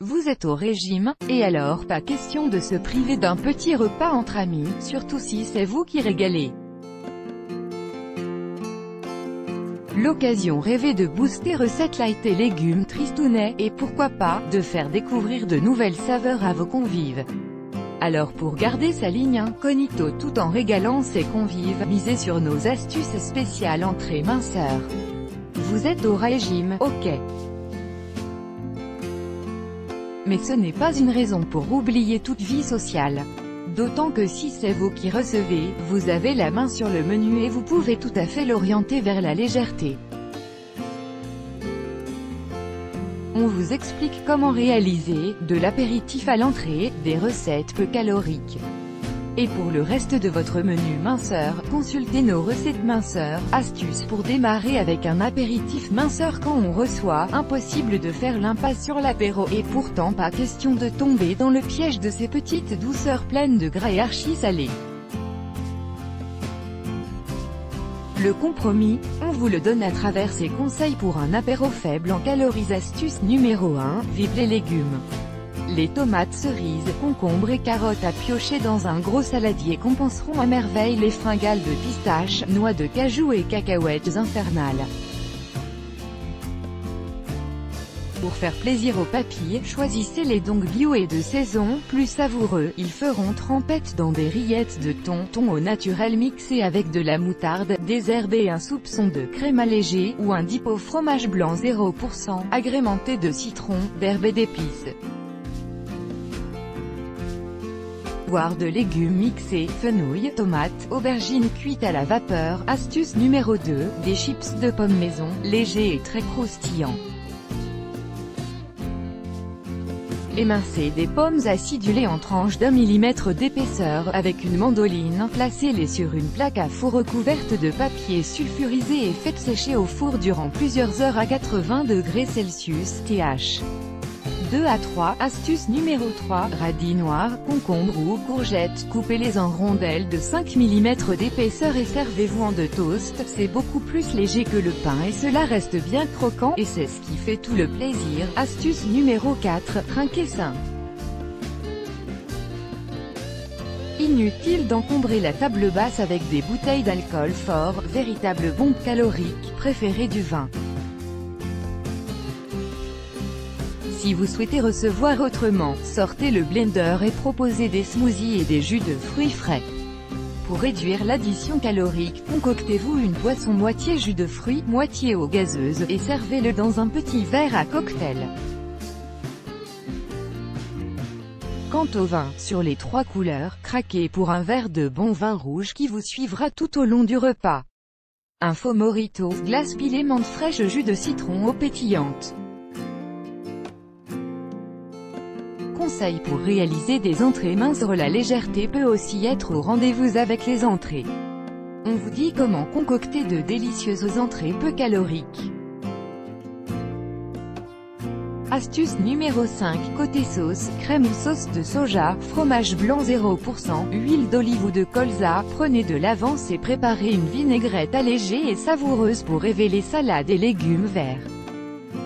Vous êtes au régime, et alors pas question de se priver d'un petit repas entre amis, surtout si c'est vous qui régalez. L'occasion rêvée de booster recettes light et légumes tristounets, et pourquoi pas, de faire découvrir de nouvelles saveurs à vos convives. Alors pour garder sa ligne incognito tout en régalant ses convives, misez sur nos astuces spéciales entrée minceur. Vous êtes au régime, ok. Mais ce n'est pas une raison pour oublier toute vie sociale. D'autant que si c'est vous qui recevez, vous avez la main sur le menu et vous pouvez tout à fait l'orienter vers la légèreté. On vous explique comment réaliser, de l'apéritif à l'entrée, des recettes peu caloriques. Et pour le reste de votre menu minceur, consultez nos recettes minceur, astuces pour démarrer avec un apéritif minceur quand on reçoit, impossible de faire l'impasse sur l'apéro, et pourtant pas question de tomber dans le piège de ces petites douceurs pleines de gras et archi salés. Le compromis, on vous le donne à travers ces conseils pour un apéro faible en calories astuce numéro 1, vive les légumes. Les tomates cerises, concombres et carottes à piocher dans un gros saladier compenseront à merveille les fringales de pistaches, noix de cajou et cacahuètes infernales. Pour faire plaisir aux papilles, choisissez les donc bio et de saison, plus savoureux, ils feront trempette dans des rillettes de thon, thon au naturel mixé avec de la moutarde, des herbes et un soupçon de crème allégée, ou un dip au fromage blanc 0%, agrémenté de citron, d'herbes et d'épices. De légumes mixés, fenouil, tomates, aubergines cuites à la vapeur. Astuce numéro 2, des chips de pommes maison, légers et très croustillants. Émincez des pommes acidulées en tranches d'un millimètre d'épaisseur, avec une mandoline, placez-les sur une plaque à four recouverte de papier sulfurisé et faites sécher au four durant plusieurs heures à 80 degrés Celsius, TH. 2 à 3. Astuce numéro 3. Radis noirs, concombres ou courgettes. Coupez-les en rondelles de 5 mm d'épaisseur et servez-vous en de toast. C'est beaucoup plus léger que le pain et cela reste bien croquant, et c'est ce qui fait tout le plaisir. Astuce numéro 4. Trinquer sain. Inutile d'encombrer la table basse avec des bouteilles d'alcool fort, véritable bombe calorique, préférée du vin. Si vous souhaitez recevoir autrement, sortez le blender et proposez des smoothies et des jus de fruits frais. Pour réduire l'addition calorique, concoctez-vous une boisson moitié jus de fruits, moitié eau gazeuse, et servez-le dans un petit verre à cocktail. Quant au vin, sur les trois couleurs, craquez pour un verre de bon vin rouge qui vous suivra tout au long du repas. Un faux morito, glace pilée menthe fraîche jus de citron eau pétillante. Conseil pour réaliser des entrées minces la légèreté peut aussi être au rendez-vous avec les entrées. On vous dit comment concocter de délicieuses entrées peu caloriques. Astuce numéro 5, côté sauce, crème ou sauce de soja, fromage blanc 0%, huile d'olive ou de colza, prenez de l'avance et préparez une vinaigrette allégée et savoureuse pour révéler salade et légumes verts.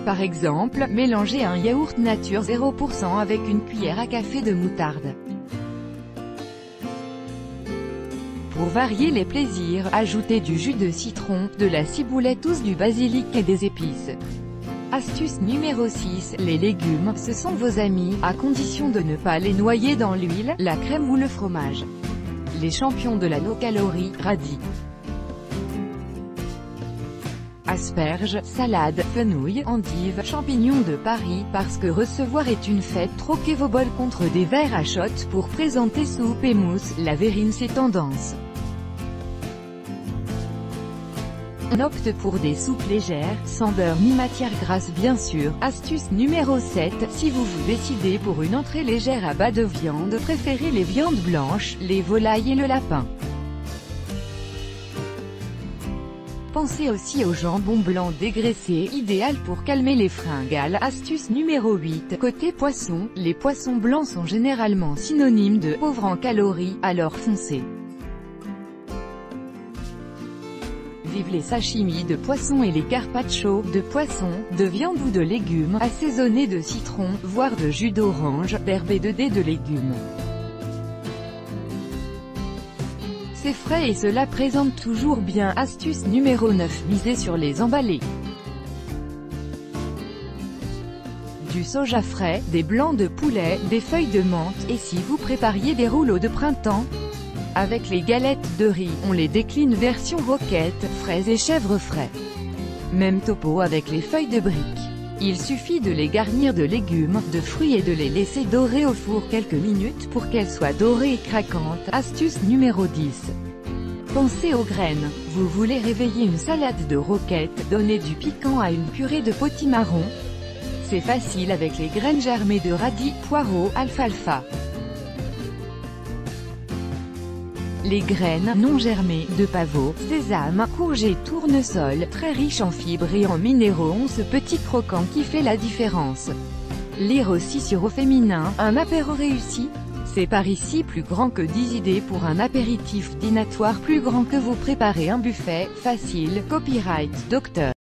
Par exemple, mélangez un yaourt nature 0% avec une cuillère à café de moutarde. Pour varier les plaisirs, ajoutez du jus de citron, de la ciboulette ou du basilic et des épices. Astuce numéro 6, les légumes, ce sont vos amis, à condition de ne pas les noyer dans l'huile, la crème ou le fromage. Les champions de la no-calorie, radis asperges, salades, fenouil, endives, champignons de Paris, parce que recevoir est une fête, troquez vos bols contre des verres à shot pour présenter soupe et mousse, la verrine c'est tendance. On opte pour des soupes légères, sans beurre ni matière grasse bien sûr. Astuce numéro 7, si vous vous décidez pour une entrée légère à bas de viande, préférez les viandes blanches, les volailles et le lapin. Pensez aussi au jambon blanc dégraissé, idéal pour calmer les fringales. Astuce numéro 8. Côté poisson, les poissons blancs sont généralement synonymes de pauvres en calories, alors foncez. Vive les sashimi de poisson et les carpaccio de poisson, de viande ou de légumes, assaisonnés de citron, voire de jus d'orange, d'herbe et de dés de légumes. Frais et cela présente toujours bien. Astuce numéro 9. Misez sur les emballés. Du soja frais, des blancs de poulet, des feuilles de menthe, et si vous prépariez des rouleaux de printemps Avec les galettes de riz, on les décline version roquette, fraises et chèvres frais. Même topo avec les feuilles de briques. Il suffit de les garnir de légumes, de fruits et de les laisser dorer au four quelques minutes pour qu'elles soient dorées et craquantes. Astuce numéro 10. Pensez aux graines. Vous voulez réveiller une salade de roquettes, donner du piquant à une purée de potimarron C'est facile avec les graines germées de radis, poireaux, alfalfa. Les graines non germées de pavot, sésame, courge et tournesol, très riches en fibres et en minéraux ont ce petit croquant qui fait la différence. Lire aussi sur au féminin, un apéro réussi? C'est par ici plus grand que 10 idées pour un apéritif dînatoire plus grand que vous préparez un buffet, facile, copyright, docteur.